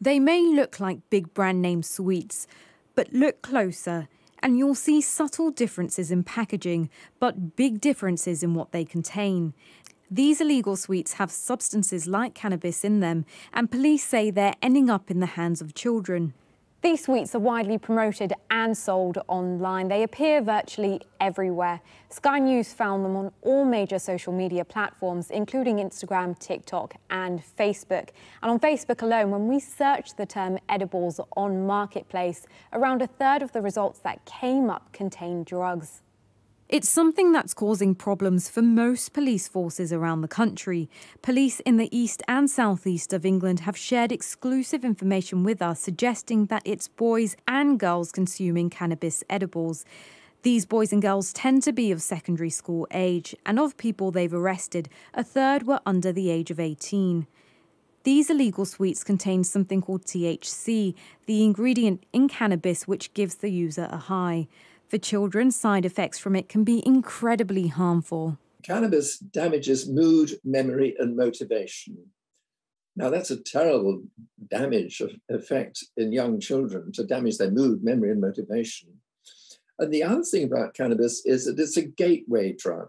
They may look like big brand name sweets, but look closer and you'll see subtle differences in packaging, but big differences in what they contain. These illegal sweets have substances like cannabis in them, and police say they're ending up in the hands of children. These sweets are widely promoted and sold online. They appear virtually everywhere. Sky News found them on all major social media platforms, including Instagram, TikTok, and Facebook. And on Facebook alone, when we searched the term edibles on Marketplace, around a third of the results that came up contained drugs. It's something that's causing problems for most police forces around the country. Police in the east and southeast of England have shared exclusive information with us suggesting that it's boys and girls consuming cannabis edibles. These boys and girls tend to be of secondary school age, and of people they've arrested, a third were under the age of 18. These illegal sweets contain something called THC, the ingredient in cannabis which gives the user a high. For children, side effects from it can be incredibly harmful. Cannabis damages mood, memory, and motivation. Now, that's a terrible damage of effect in young children to damage their mood, memory, and motivation. And the other thing about cannabis is that it's a gateway drug.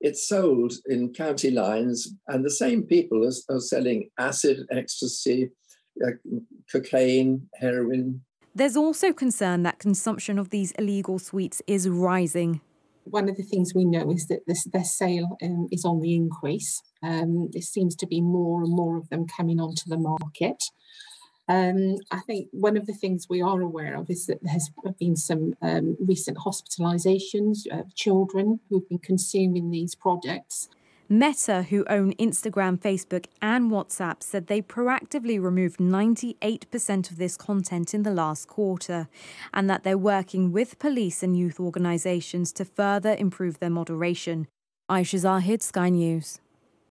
It's sold in county lines, and the same people are, are selling acid, ecstasy, uh, cocaine, heroin, there's also concern that consumption of these illegal sweets is rising. One of the things we know is that this, their sale um, is on the increase. Um, there seems to be more and more of them coming onto the market. Um, I think one of the things we are aware of is that there has been some um, recent hospitalisations of children who've been consuming these products. Meta, who own Instagram, Facebook, and WhatsApp, said they proactively removed 98% of this content in the last quarter, and that they're working with police and youth organisations to further improve their moderation. Aisha Zahid, Sky News.